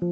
Bye.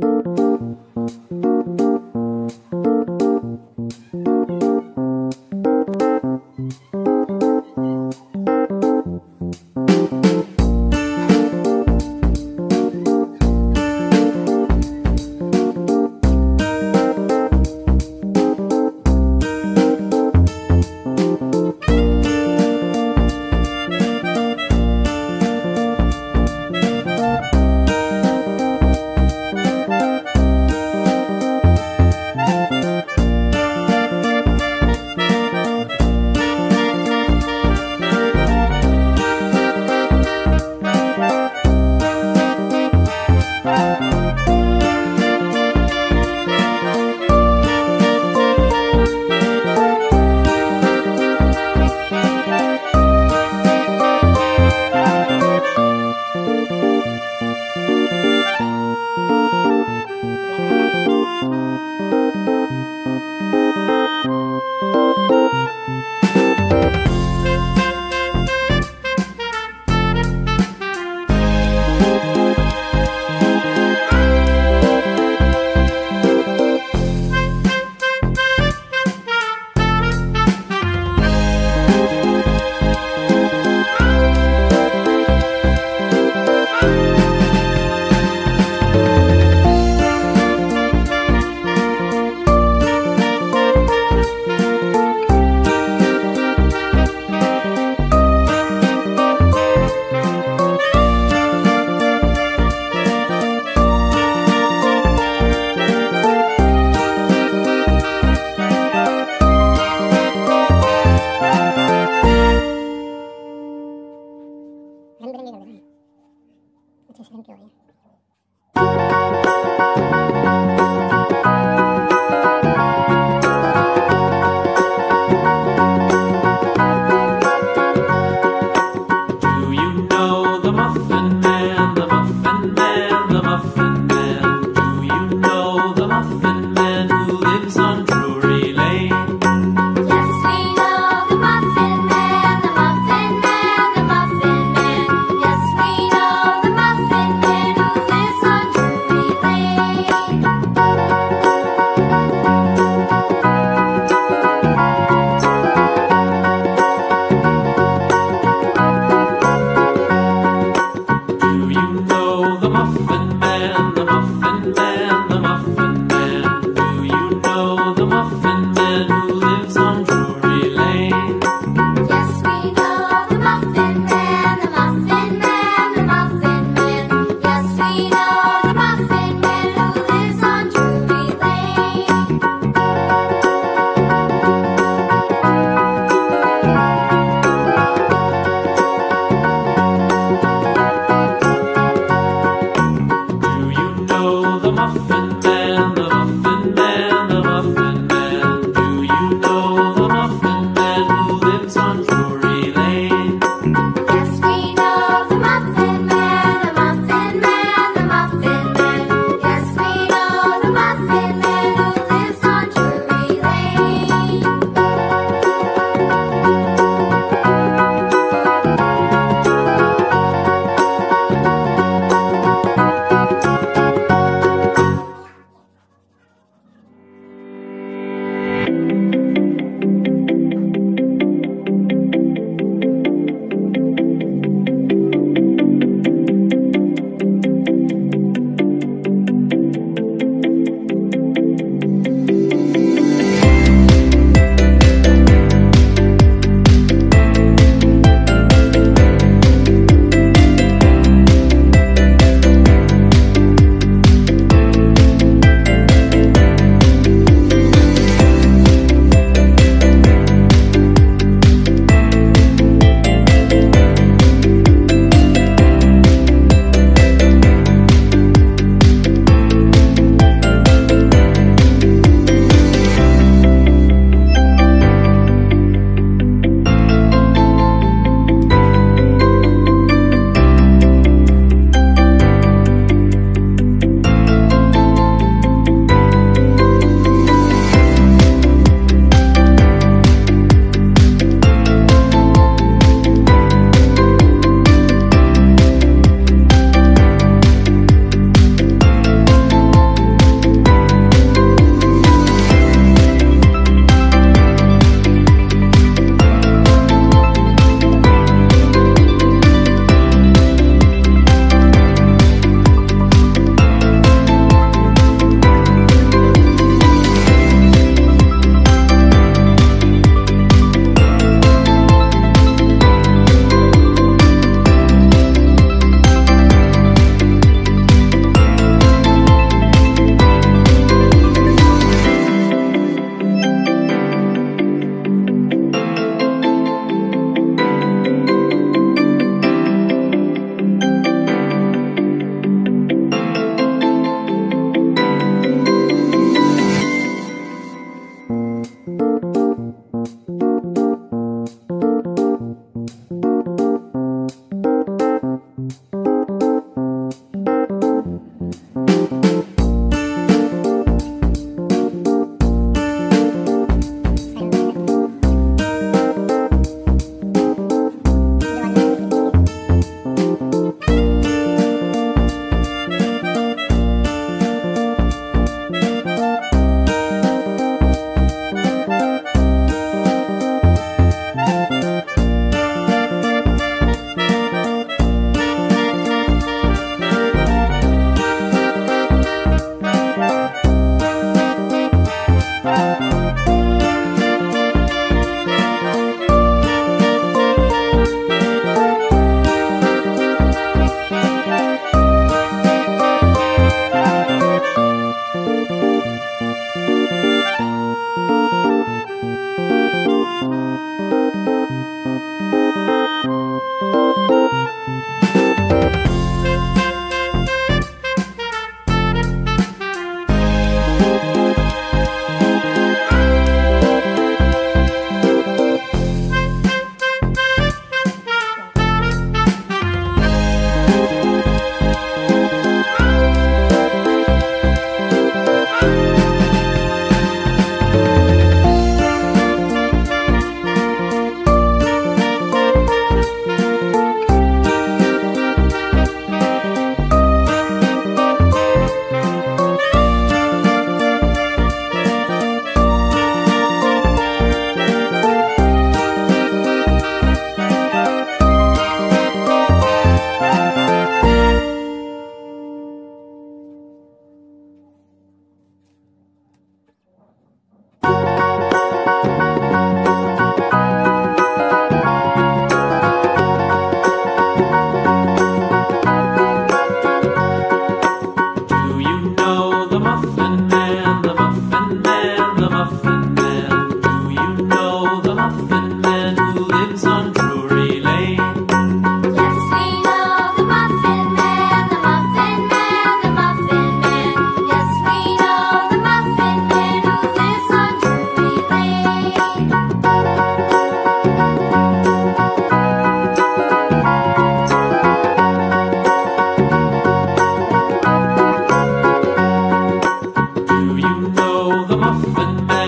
The Muffin Man.